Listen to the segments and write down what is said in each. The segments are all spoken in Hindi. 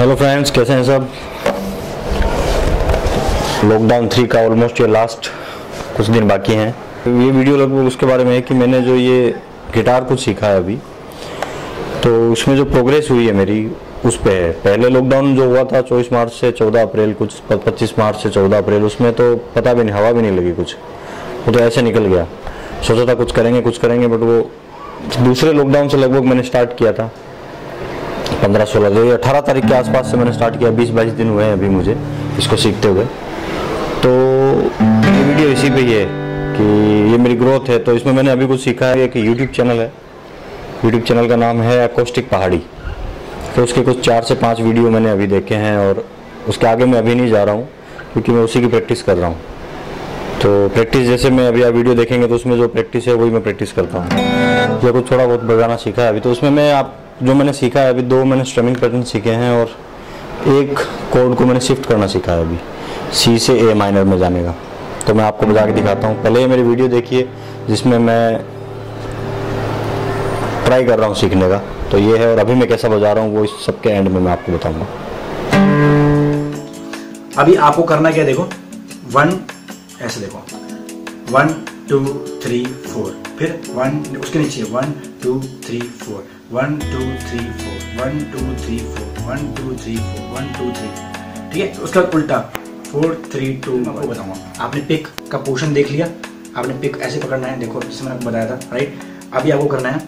हेलो फ्रेंड्स कैसे हैं सब? लॉकडाउन थ्री का ऑलमोस्ट ये लास्ट कुछ दिन बाकी हैं। ये वीडियो लगभग उसके बारे में है कि मैंने जो ये गिटार कुछ सीखा है अभी तो उसमें जो प्रोग्रेस हुई है मेरी, उस पर है। पहले लॉकडाउन जो हुआ था चौबीस मार्च से चौदह अप्रैल, कुछ पच्चीस मार्च से चौदह अप्रैल, उसमें तो पता भी नहीं, हवा भी नहीं लगी कुछ। वो तो ऐसे निकल गया। सोचा था कुछ करेंगे कुछ करेंगे बट वो दूसरे लॉकडाउन से लगभग मैंने स्टार्ट किया था। पंद्रह सोलह जो अठारह तारीख के आसपास से मैंने स्टार्ट किया, बीस बाईस दिन हुए हैं अभी मुझे इसको सीखते हुए। तो ये वीडियो इसी पे ही है कि ये मेरी ग्रोथ है तो इसमें मैंने अभी कुछ सीखा है कि यूट्यूब चैनल है। यूट्यूब चैनल का नाम है अकोस्टिक पहाड़ी तो उसके कुछ चार से पाँच वीडियो मैंने अभी देखे हैं और उसके आगे मैं अभी नहीं जा रहा हूँ, क्योंकि मैं उसी की प्रैक्टिस कर रहा हूँ। तो प्रैक्टिस जैसे मैं अभी आप वीडियो देखेंगे तो उसमें जो प्रैक्टिस है, वही मैं प्रैक्टिस करता हूँ। या कुछ थोड़ा बहुत बजाना सीखा है अभी तो उसमें मैं आप जो मैंने सीखा है, अभी दो मैंने स्ट्रमिंग पैटर्न सीखे हैं और एक कोड को मैंने शिफ्ट करना सीखा है अभी सी से ए माइनर में जाने का। तो मैं आपको बजा के दिखाता हूँ। पहले मेरी वीडियो देखिए, जिसमें मैं ट्राई कर रहा हूँ सीखने का। तो ये है और अभी मैं कैसा बजा रहा हूँ, वो इस सबके एंड में मैं आपको बताऊँगा। अभी आपको करना क्या देखो? वन ऐसे देखो। वन टू थ्री फोर फिर वन उसके नीचे। One two three four one two three four one two three four one two three four one two three ठीक है? उसके बाद उल्टा। फोर थ्री टू मैं आपको बताऊँगा। आपने पिक का पोर्शन देख लिया। आपने पिक ऐसे पकड़ना है। देखो जैसे मैंने आपको बताया था राइट अभी आपको करना है।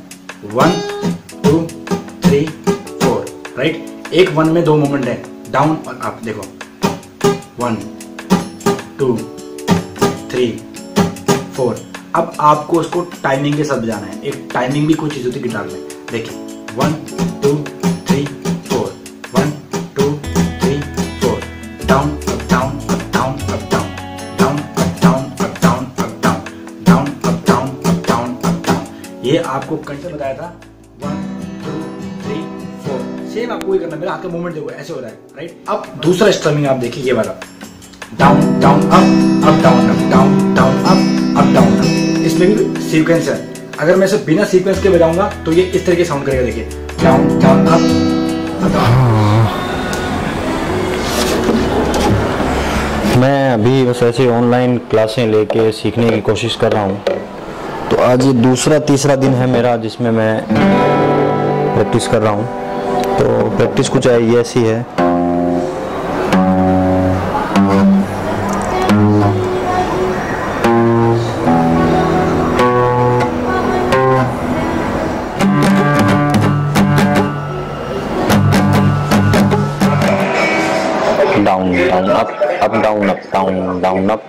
One two three four right एक वन में दो मोमेंट है। डाउन और अप देखो। वन टू थ्री फोर अब आपको उसको टाइमिंग के साथ बजाना है। एक टाइमिंग भी कोई चीज़ होती है गिटार में। देखिए one two three four one two three four down up down up down up down down up down up down up down down up down up down up down ये आपको कैसे बताया था one two three four same आपको ये करना मेरा हाथ का मूवमेंट देखो ऐसे हो रहा है राइट अब दूसरा स्ट्रमिंग आप देखिए ये वाला down down up up down up down down up up down up इसमें भी सीक्वेंस है अगर मैं इसे बिना सीक्वेंस के बजाऊँगा तो ये इस तरह के साउंड करेगा, देखिए। मैं अभी बस ऐसे ऑनलाइन क्लासें लेके सीखने की कोशिश कर रहा हूँ। तो आज ये दूसरा, तीसरा दिन है मेरा जिसमें मैं प्रैक्टिस कर रहा हूँ। तो प्रैक्टिस कुछ ऐसी है। Up down up down down up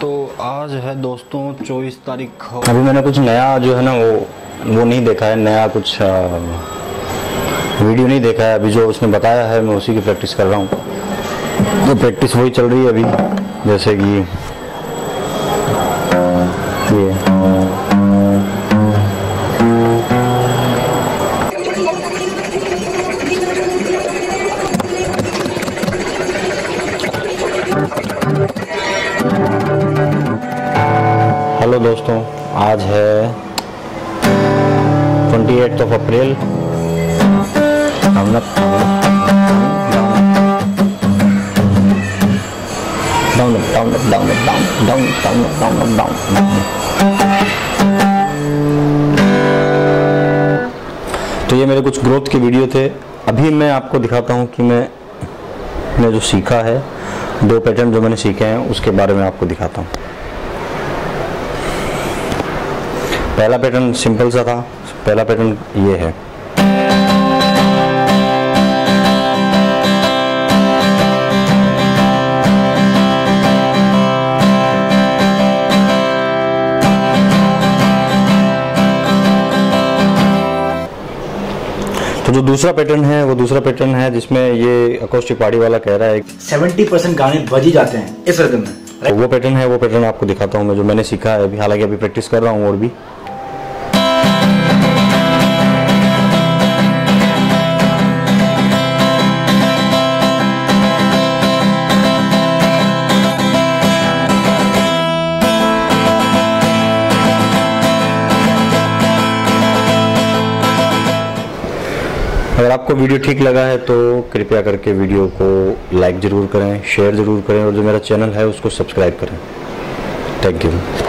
तो आज है दोस्तों चौबीस तारीख अभी मैंने कुछ नया जो है ना वो वो नहीं देखा है नया कुछ आ, वीडियो नहीं देखा है। अभी जो उसने बताया है मैं उसी की प्रैक्टिस कर रहा हूँ। तो प्रैक्टिस वही चल रही है अभी जैसे कि हेलो दोस्तों आज है twenty eight of April down down down down down down down down तो ये मेरे कुछ ग्रोथ के वीडियो थे अभी मैं आपको दिखाता हूँ कि मैं ने जो सीखा है दो पैटर्न जो मैंने सीखे हैं, उसके बारे में आपको दिखाता हूँ। पहला पैटर्न सिंपल सा था, पहला पैटर्न ये है। तो जो दूसरा पैटर्न है वो दूसरा पैटर्न है जिसमें ये अकोस्टिक पार्टी वाला कह रहा है सेवेंटी परसेंट गाने बजी जाते हैं इस रिदम में तो वो पैटर्न है वो पैटर्न आपको दिखाता हूँ मैं जो मैंने सीखा है। अभी हालाँकि अभी प्रैक्टिस कर रहा हूँ और भी। आपको वीडियो ठीक लगा है तो कृपया करके वीडियो को लाइक ज़रूर करें शेयर ज़रूर करें और जो मेरा चैनल है उसको सब्सक्राइब करें। Thank you